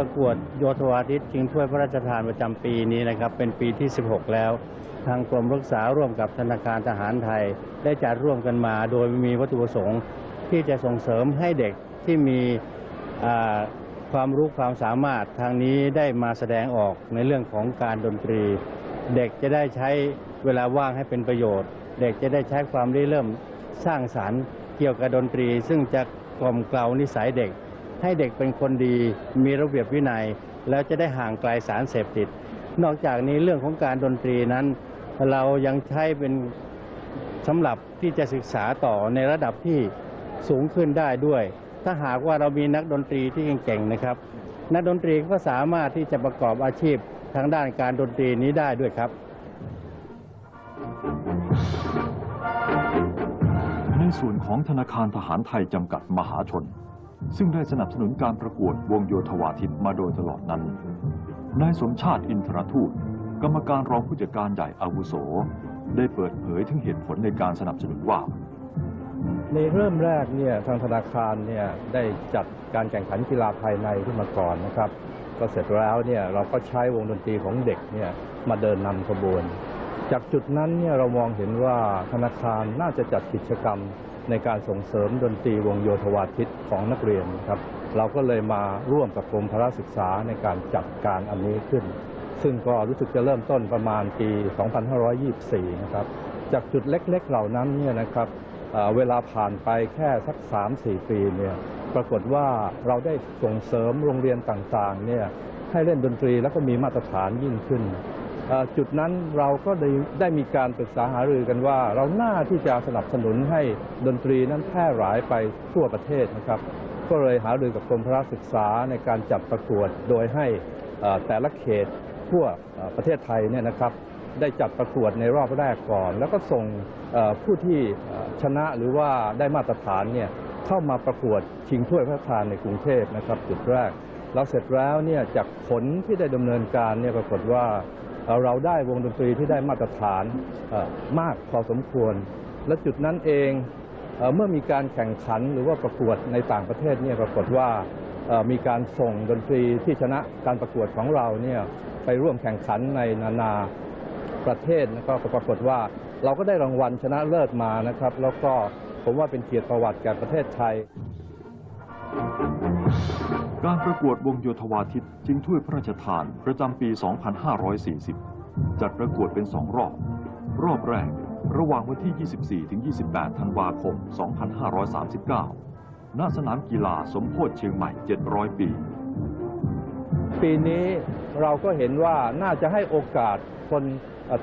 ประกวดโยธวาทิตชิงถ้วยพระราชทานประจำปีนี้นะครับ เป็นปีที่ 16 แล้ว ทางกรมรักษาร่วมกับธนาคารทหารไทย ได้จัดร่วมกันมา โดยมีวัตถุประสงค์ที่จะส่งเสริมให้เด็กที่มีความรู้ความสามารถทางนี้ได้มาแสดงออกในเรื่องของการดนตรี เด็กจะได้ใช้เวลาว่างให้เป็นประโยชน์ เด็กจะได้ใช้ความริเริ่มสร้างสรรค์เกี่ยวกับดนตรี ซึ่งจะกล่อมเกลานิสัยเด็ก ให้เด็กเป็นคนดี มีระเบียบวินัย แล้วจะได้ห่างไกลสารเสพติด นอกจากนี้เรื่องของการดนตรีนั้น เรายังใช้เป็นสำหรับที่จะศึกษาต่อในระดับที่สูงขึ้นได้ด้วย ถ้าหากว่าเรามีนักดนตรีที่เก่งๆนะครับ นักดนตรีก็สามารถที่จะประกอบอาชีพทางด้านการดนตรีนี้ได้ด้วยครับในส่วนของธนาคารทหารไทยจำกัดมหาชน ซึ่งได้สนับสนุนการประกวดวงโยธวาทิตมาโดยตลอดนั้น นายสมชาติอินทรทูต กรรมการรองผู้จัดการใหญ่อาวุโส ได้เปิดเผยถึงเหตุผลในการสนับสนุนว่า ในเริ่มแรกเนี่ยทางธนาคารเนี่ยได้จัดการแข่งขันกีฬาภายในขึ้นมาก่อนนะครับ ก็เสร็จแล้วเนี่ยเราก็ใช้วงดนตรีของเด็กเนี่ยมาเดินนำขบวน จากจุดนั้นเนี่ยเรามองเห็นว่าธนาคารน่าจะจัดกิจกรรมในการส่งเสริมดนตรีวงโยธวาทิตของนักเรียนครับ เราก็เลยมาร่วมกับกรมพระศึกษาในการจัดการอันนี้ขึ้น ซึ่งก็รู้สึกจะเริ่มต้นประมาณปี 2524 นะครับ จากจุดเล็กๆเหล่านั้นเนี่ยนะครับเเวลาผ่านไปแค่สัก 3-4 ปีเนี่ยปรากฏว่าเราได้ส่งเสริมโรงเรียนต่างๆเนี่ยให้เล่นดนตรีแล้วก็มีมาตรฐานยิ่งขึ้น จุดนั้นเราก็ได้ได้มีการปรึกษาหารือกันว่า เราหน้าที่จะสนับสนุนให้ดนตรีนั้นแพร่หลายไปทั่วประเทศนะครับ ก็เลยหารือกับกรมพระศึกษาในการจัดประกวดโดยให้แต่ละเขตทั่วประเทศไทยเนี่ยนะครับได้จัดประกวดในรอบแรกก่อน แล้วก็ส่งผู้ที่ชนะหรือว่าได้มาตรฐานเนี่ยเข้ามาประกวดชิงถ้วยพระราชทานในกรุงเทพนะครับจุดแรกเราเสร็จแล้วเนี่ยจากผลที่ได้ดำเนินการเนี่ยปรากฏว่า เราได้วงดนตรีที่ได้มาตรฐานมากพอสมควร และจุดนั้นเองเมื่อมีการแข่งขันหรือว่าประกวดในต่างประเทศเนี่ยปรากฏว่ามีการส่งดนตรีที่ชนะการประกวดของเราเนี่ยไปร่วมแข่งขันในนานาประเทศแล้วก็ปรากฏว่าเราก็ได้รางวัลชนะเลิศมานะครับ แล้วก็ผมว่าเป็นเกียรติประวัติแก่ประเทศไทย การประกวดวงโยธวาทิตชิงถ้วยพระราชทานประจำปี 2540 จัดประกวดเป็นสองรอบ รอบแรกระหว่างวันที่ 24 ถึง 28 ธันวาคม 2539 ณ สนามกีฬาสมโพธิเชียงใหม่ 700 ปี ปีนี้เราก็เห็นว่าน่าจะให้โอกาสคน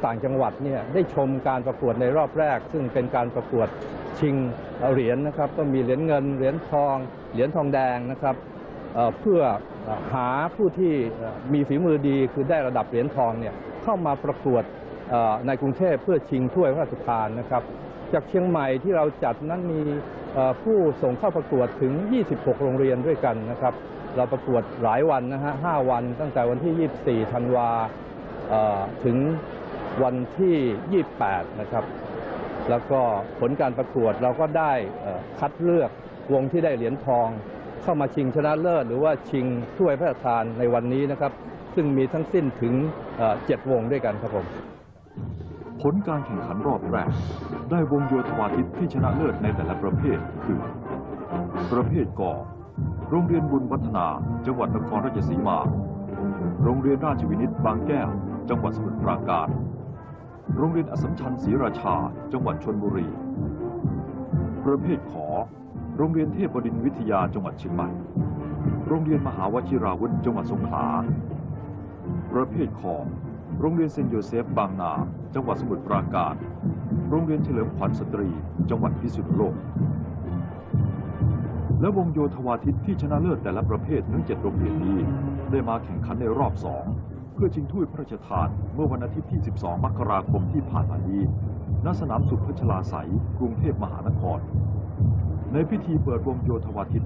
ต่างจังหวัดเนี่ยได้ชมการประกวดในรอบแรก ซึ่งเป็นการประกวดชิงเอ่อเหรียญนะครับ ก็มีเหรียญเงิน เหรียญทอง เหรียญทองแดงนะครับ เพื่อหาผู้ที่มีฝีมือดีคือได้ระดับเหรียญทองเนี่ยเข้ามาประกวดในกรุงเทพเพื่อชิงถ้วยพระราชทานนะครับ จากเชียงใหม่ที่เราจัดนั้นมีผู้ส่งเข้าประกวดถึง 26 โรงเรียนด้วยกันนะครับ เราประกวดหลายวันนะฮะ 5 วันตั้งแต่วันที่ 24 ธันวาถึงวันที่ 28 นะครับ แล้วก็ผลการประกวดเราก็ได้คัดเลือกวงที่ได้เหรียญทอง เข้ามาชิงชนะเลิศหรือว่าชิงถ้วยพระราชทานในวันนี้นะครับ ซึ่งมีทั้งสิ้นถึงเอ่อ7วงด้วยกันครับผมผลการแข่งขันรอบแรก ได้วงโยธวาทิตที่ชนะเลิศในแต่ละประเภทคือ ประเภทกอโรงเรียนบุญวัฒนา จังหวัดนครราชสีมา โรงเรียนราชวินิตบางแก้ว จังหวัดสมุทรปราการ โรงเรียนอัสสัมชัญศรีราชา จังหวัดชลบุรี ประเภท ข โรงเรียนเทพบดินทร์วิทยาจังหวัดเชียงใหม่ โรงเรียนมหาวชิราวุธจังหวัดสงขลา ประเภท ค โรงเรียนเซนต์โยเซฟบางนา จังหวัดสมุทรปราการ โรงเรียนเฉลิมขวัญสตรี จังหวัดพิษณุโลก และวงโยธวาทิตที่ชนะเลิศแต่ละประเภททั้ง 7 โรงเรียนนี้ได้มาแข่งขันในรอบ2เพื่อชิงถ้วยพระราชทานเมื่อวันอาทิตย์ที่ 12 มกราคมที่ผ่านมานี้ณสนามสุขพัชลาไสยกรุงเทพมหานคร ในพิธีเปิดวงโยธวาทิต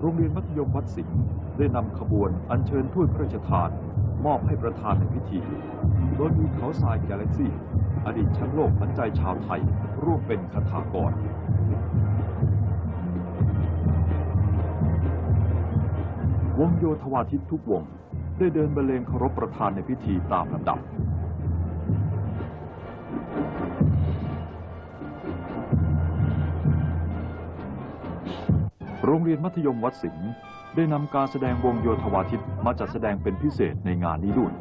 โรงเรียนมัธยมวัดสิงห์ได้นำขบวนอัญเชิญถ้วยพระราชทาน มอบให้ประธานในพิธี โดยมีเขาทรายกาแล็กซี่ อดีตแชมป์โลกขวัญใจชาวไทย ร่วมเป็นคาถากรววงโยธวาทิตทุกวง ได้เดินบรรเลงเคารพประธานในพิธีตามลำดับ โรงเรียนมัธยมวัดสิงห์ได้นำการแสดงวงโยธวาทิตมาจัดแสดงเป็นพิเศษในงานนี้ด้วย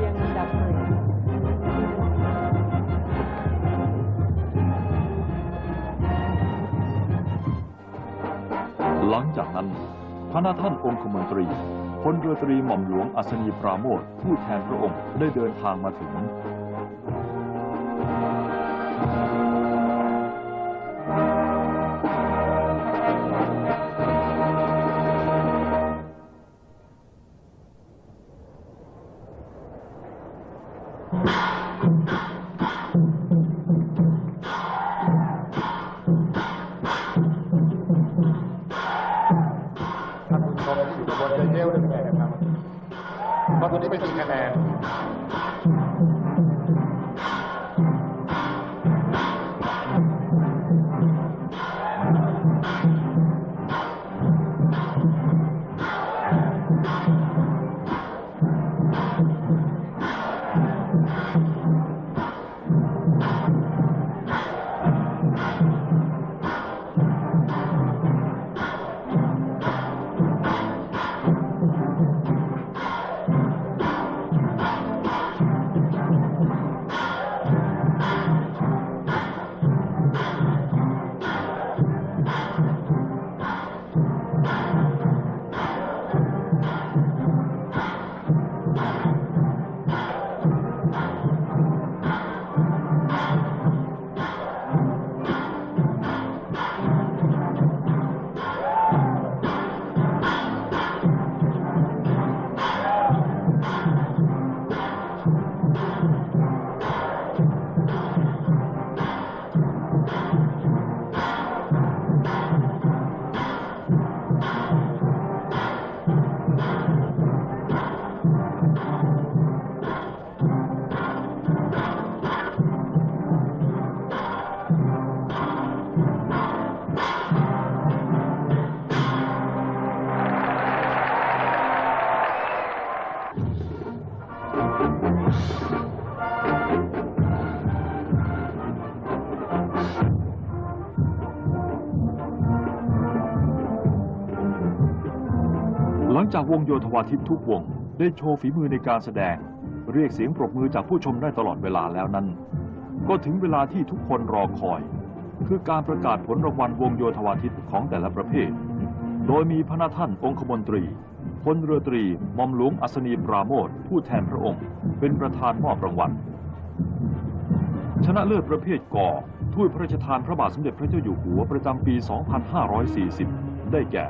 รียงลำดับใหม่หลังจากนั้น พระนาท่านองคมนตรีพลเรือตรีหม่อมหลวงอัศนีปราโมทผู้แทนพระองค์ได้เดินทางมาถึง วงโยธวาทิตทุกวงได้โชว์ฝีมือในการแสดง เรียกเสียงปรบมือจากผู้ชมได้ตลอดเวลาแล้วนั้น ก็ถึงเวลาที่ทุกคนรอคอย คือการประกาศผลรางวัลวงโยธวาทิตของแต่ละประเภท โดยมีพระนาท่านองคมนตรีพลเรือตรีมอมหลวงอัศนีปราโมทผู้แทนพระองค์ เป็นประธานมอบรางวัลชนะเลิศประเภทก่อถ้วยพระราชทานพระบาทสมเด็จพระเจ้าอยู่หัวประจำปี 2540 ได้แก่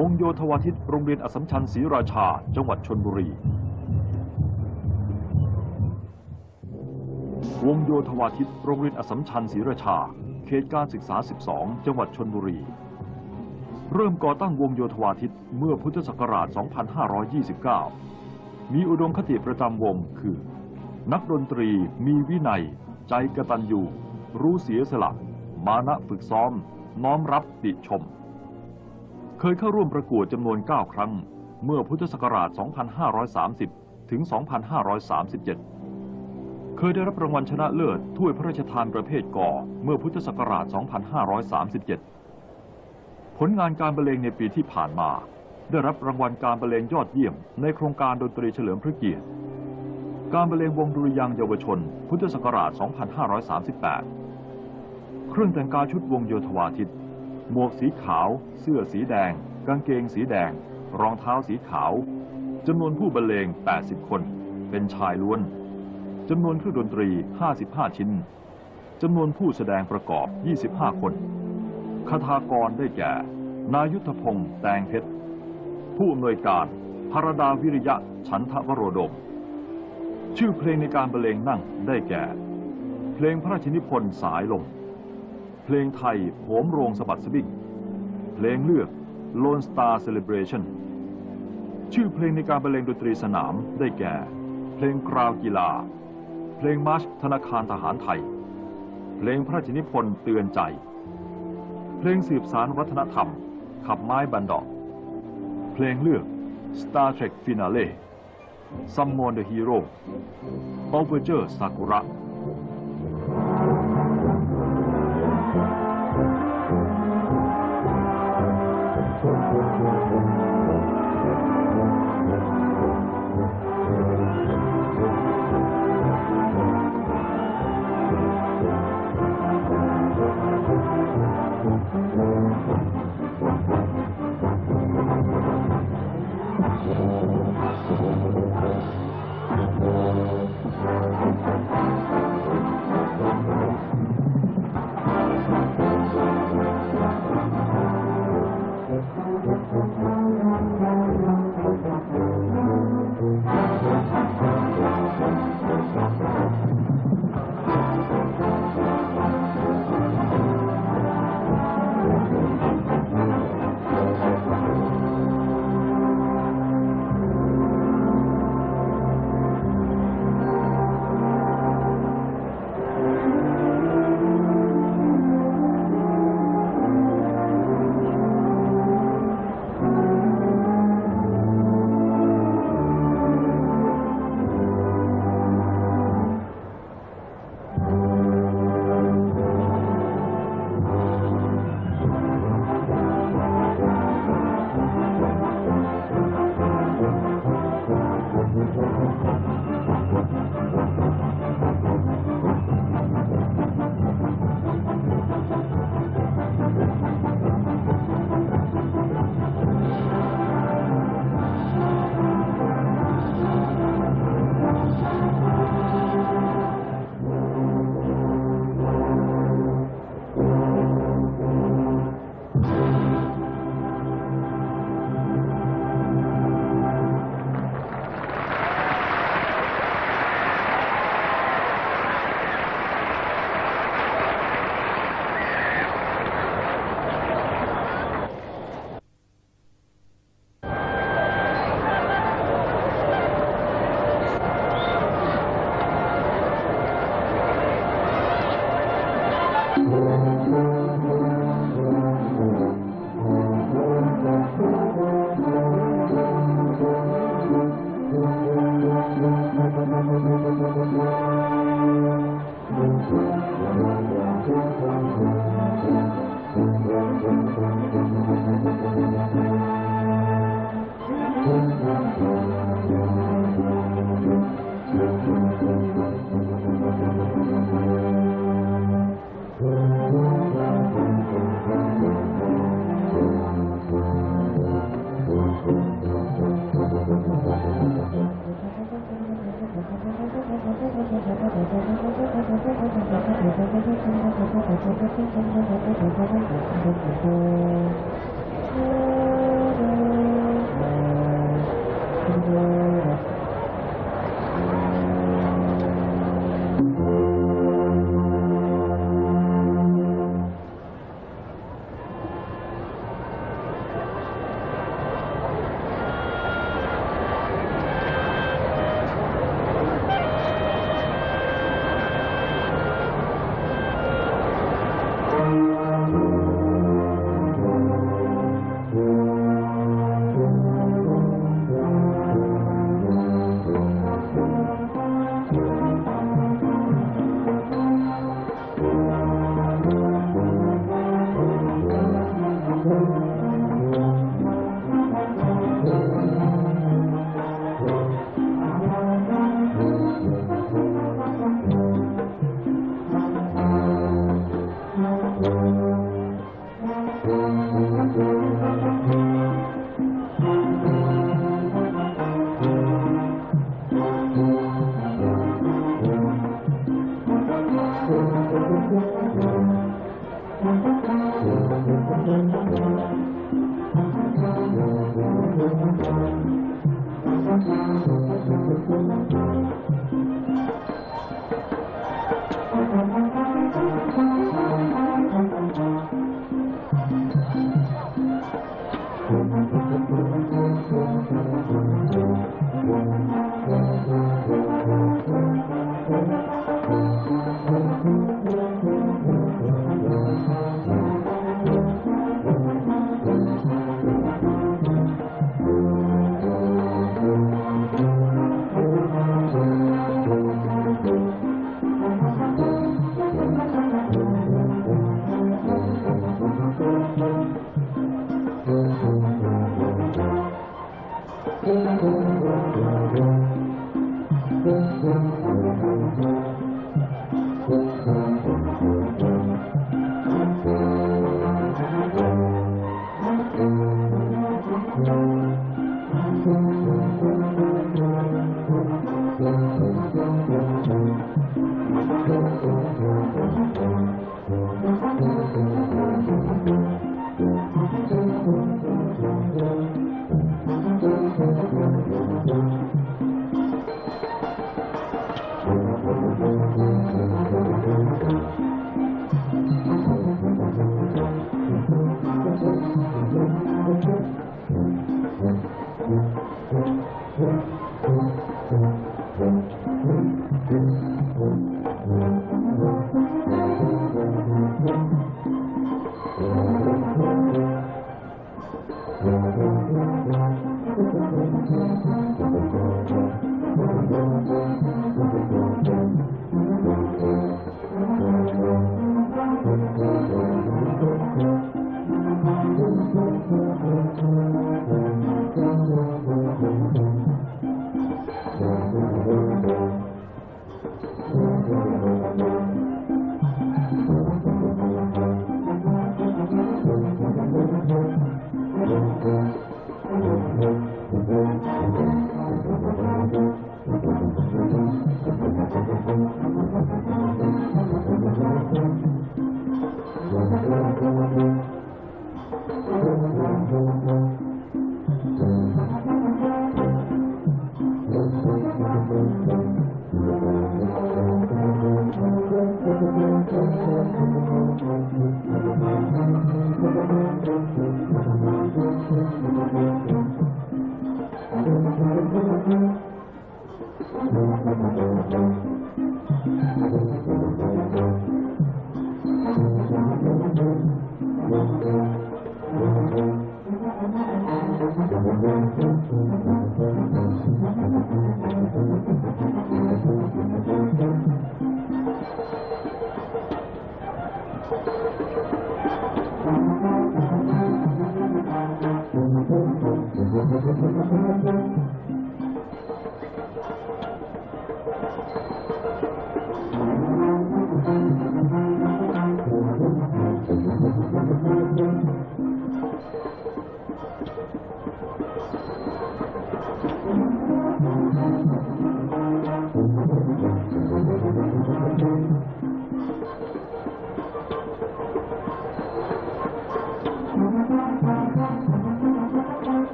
วงโยธวาทิตโรงเรียนอสมชัญศรีราชา จังหวัดชนบุรี วงโยธวาทิตโรงเรียนอสมชัญศรีราชา เขตการศึกษา 12 จังหวัดชนบุรี เริ่มก่อตั้งวงโยธวาทิตเมื่อพุทธศักราช 2529 มีอุดมคติประจำวงคือ นักดนตรีมีวินัย ใจกระตัญญูรู้เสียสละ มานะฝึกซ้อม น้อมรับติชม เคยเข้าร่วมประกวดจำนวน 9 ครั้ง เมื่อพุทธศักราช 2530 ถึง 2537 เคยได้รับรางวัลชนะเลิศถ้วยพระราชทานประเภทก่อ เมื่อพุทธศักราช 2537 ผลงานการบรรเลงในปีที่ผ่านมา ได้รับรางวัลการบรรเลงยอดเยี่ยม ในโครงการดนตรีเฉลิมพระเกียรติ การบรรเลงวงดุริยางเยาวชน พุทธศักราช 2538 เครื่องแต่งกายชุดวงโยธวาทิต หมวกสีขาว เสื้อสีแดง กางเกงสีแดง รองเท้าสีขาวจำนวนผู้บรรเลง 80 คน เป็นชายล้วนจำนวนเครื่องดนตรี 55 ชิ้นจำนวนผู้แสดงประกอบ 25 คนคาถากรได้แก่ นายุทธพงษ์แตงเพชร ผู้อำนวยการพารดาวิริยะ ฉันทวโรดม ชื่อเพลงในการบรรเลงนั่งได้แก่ เพลงพระราชนิพนธ์สายลม เพลงไทยโหมโรงสะบัดสะบิ้งเพลงเลือก Lone Star Celebration ชื่อเพลงในการบรรเลงดนตรีสนามได้แก่ เพลงกราวกีฬา เพลงมาร์ชธนาคารทหารไทย เพลงพระราชนิพนธ์เตือนใจ เพลงสืบสารวัฒนธรรม ขับไม้บันดอก เพลงเลือก Star Trek Finale Summon the Hero Overture Sakura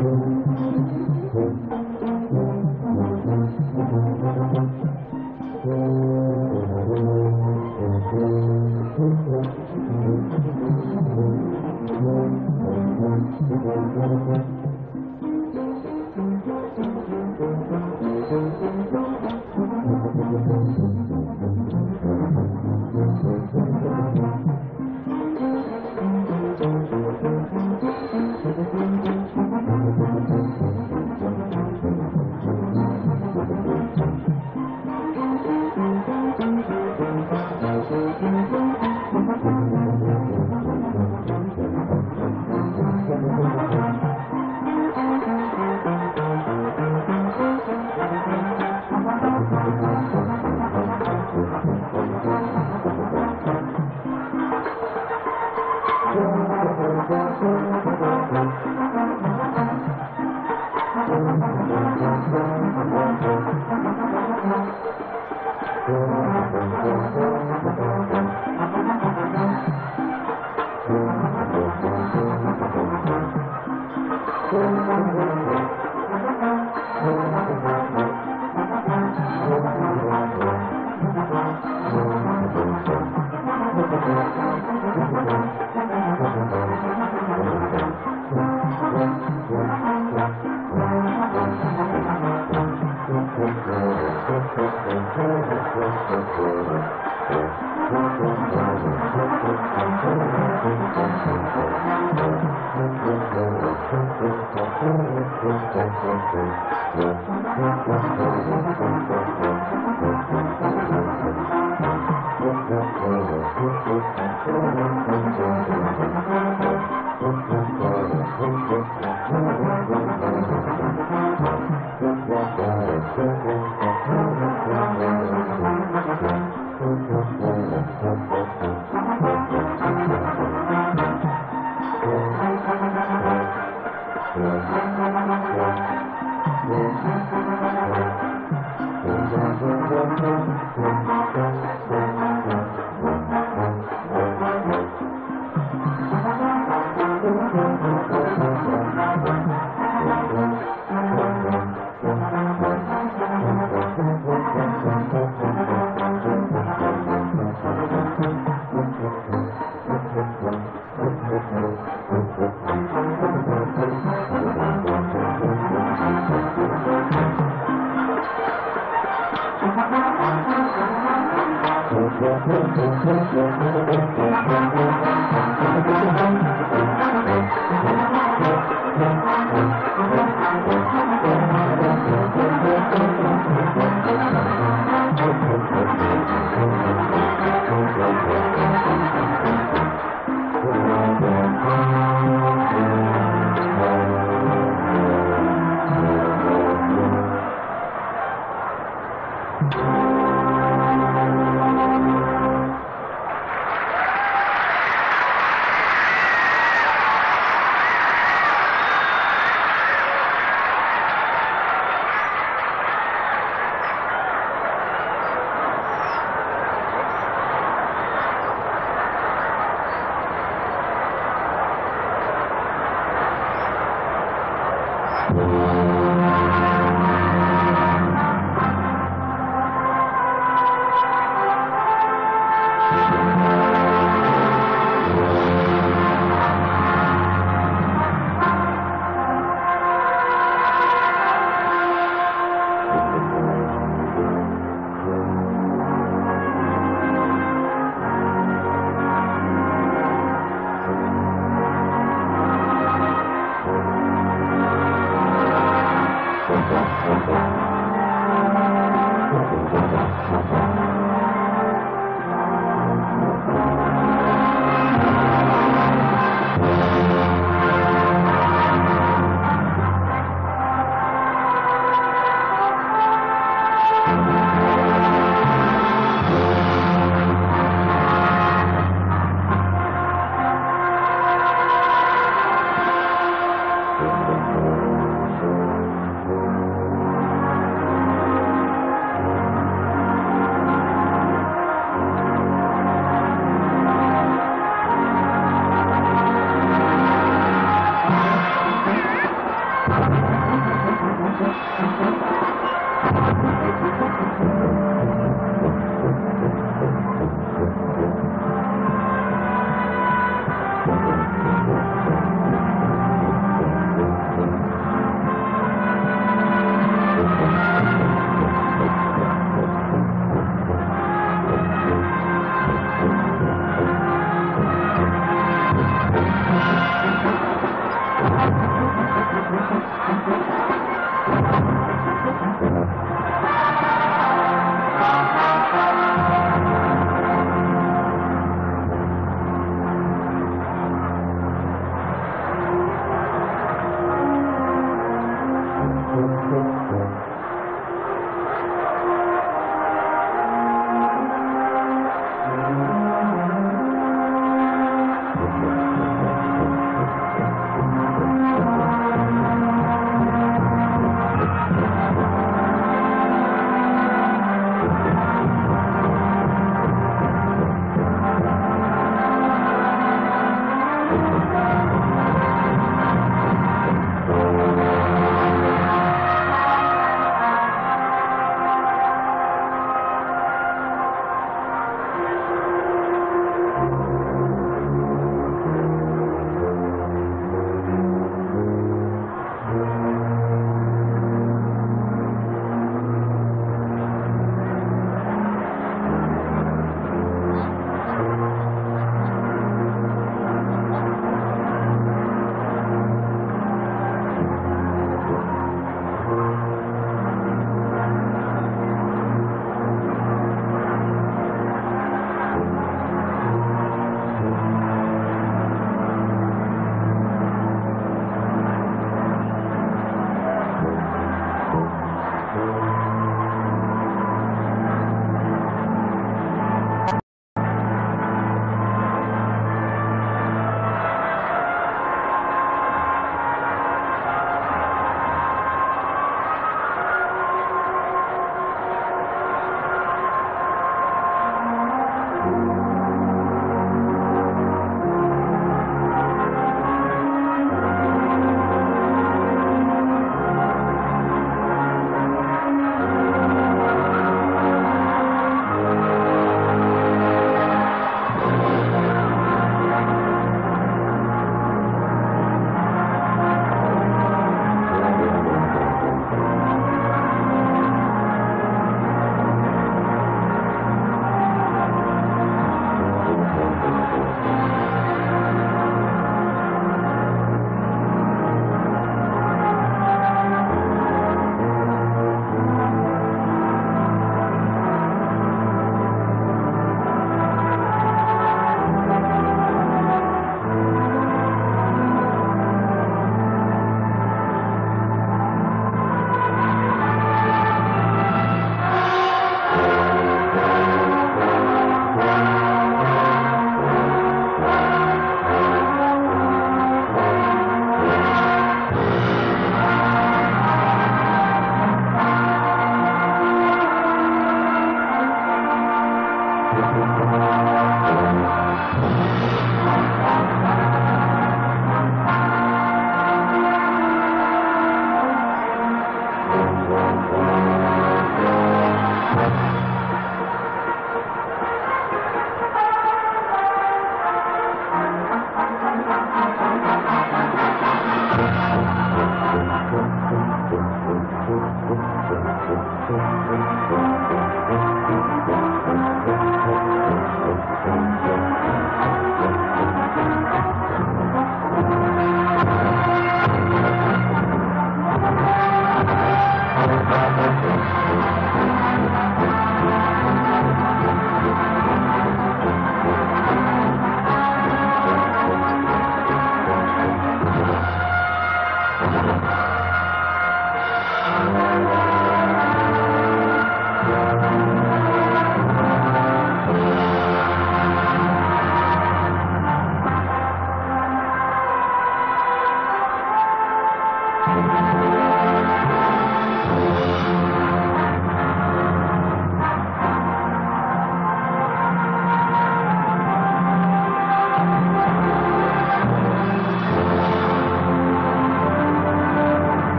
Thank you. Thank you. ค フフフフ。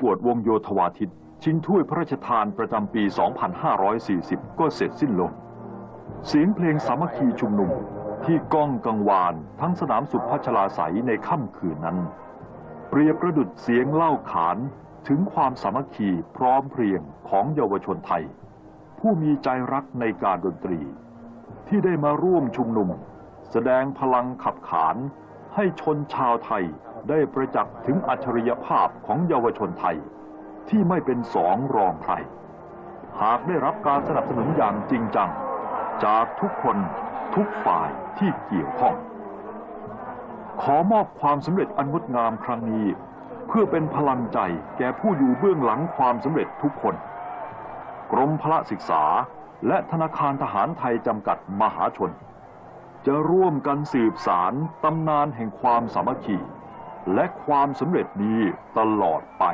กวดวงโยธวาทิต ชิงถ้วยพระราชทานประจำปี 2540 ก็เสร็จสิ้นลง เสียงเพลงสามัคคีชุมนุมที่ก้องกังวานทั้งสนามสุพัชลาใสยในค่ำคืนนั้น เปรียบประดุดเสียงเล่าขานถึงความสามัคคีพร้อมเพรียงของเยาวชนไทย ผู้มีใจรักในการดนตรี ที่ได้มาร่วมชุมนุม แสดงพลังขับขานให้ชนชาวไทย ได้ประจักษ์ถึงอัจฉริยภาพของเยาวชนไทย ที่ไม่เป็นสองรองใคร หากได้รับการสนับสนุนอย่างจริงจัง จากทุกคนทุกฝ่ายที่เกี่ยวข้อง ขอมอบความสำเร็จอันงดงามครั้งนี้ เพื่อเป็นพลังใจแก่ผู้อยู่เบื้องหลังความสำเร็จทุกคน กรมพระศึกษาและธนาคารทหารไทยจำกัดมหาชน จะร่วมกันสืบสารตำนานแห่งความสามัคคี และความสำเร็จนี้ตลอดไป